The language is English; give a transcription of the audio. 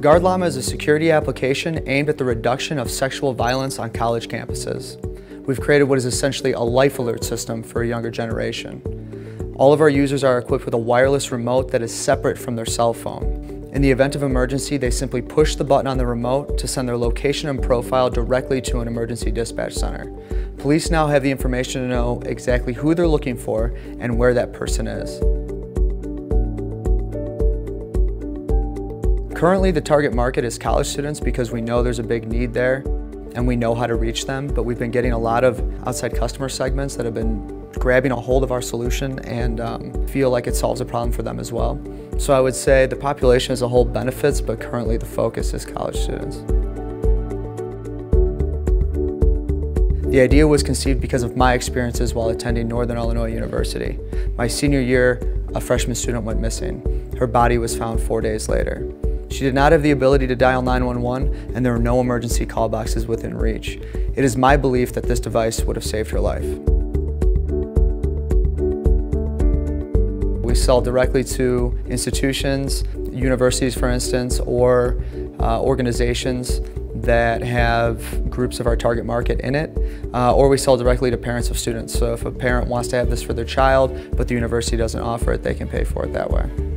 Guard Llama is a security application aimed at the reduction of sexual violence on college campuses. We've created what is essentially a life alert system for a younger generation. All of our users are equipped with a wireless remote that is separate from their cell phone. In the event of emergency, they simply push the button on the remote to send their location and profile directly to an emergency dispatch center. Police now have the information to know exactly who they're looking for and where that person is. Currently, the target market is college students because we know there's a big need there and we know how to reach them, but we've been getting a lot of outside customer segments that have been grabbing a hold of our solution and um, feel like it solves a problem for them as well. So I would say the population as a whole benefits, but currently the focus is college students. The idea was conceived because of my experiences while attending Northern Illinois University. My senior year, a freshman student went missing. Her body was found four days later. She did not have the ability to dial 911 and there were no emergency call boxes within reach. It is my belief that this device would have saved her life. We sell directly to institutions, universities for instance, or uh, organizations that have groups of our target market in it, uh, or we sell directly to parents of students. So if a parent wants to have this for their child, but the university doesn't offer it, they can pay for it that way.